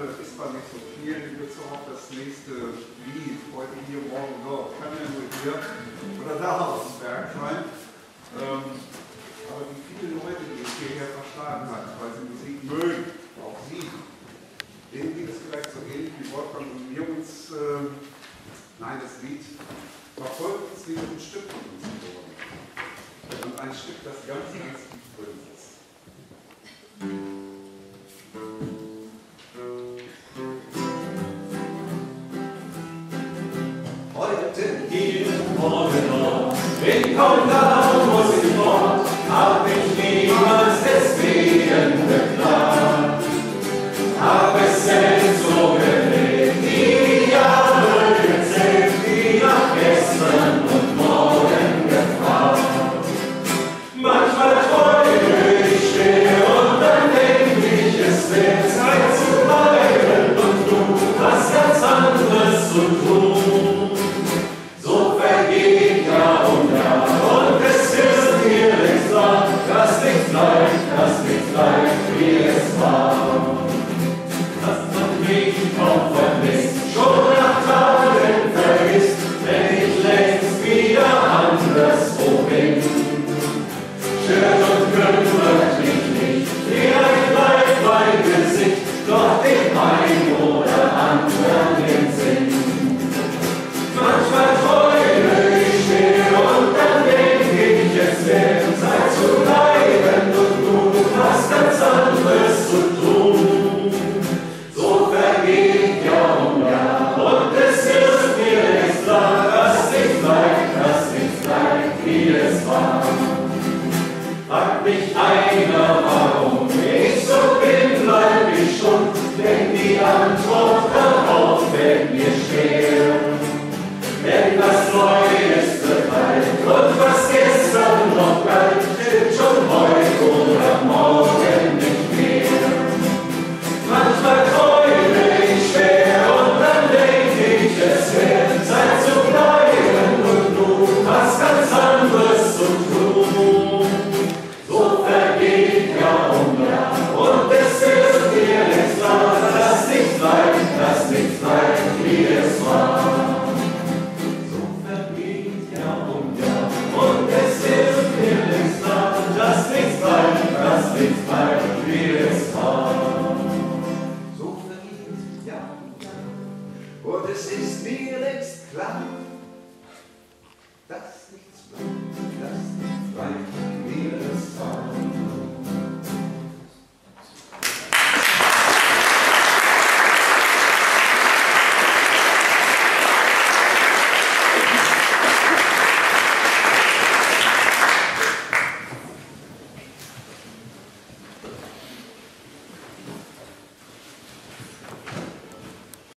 äh, ist zwar nicht so viel, wird so auf das nächste Lied, heute hier, morgen dort, kann ja nur hier oder da aufs Berg sein. Ähm, aber wie viele Leute, die es hierher verschlagen hat, weil sie Musik mögen, auch sie, denen geht es vielleicht so ähnlich wie uns, äh, nein, das Lied verfolgt uns wie ein Stück von uns geworden. Und ein Stück, das ganz, ganz tief drin ist. Dort, in Countdown muss ich fort, hab ich niemals deswegen I know. Ja. Und es ist mir jetzt klar,